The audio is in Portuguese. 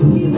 Deus.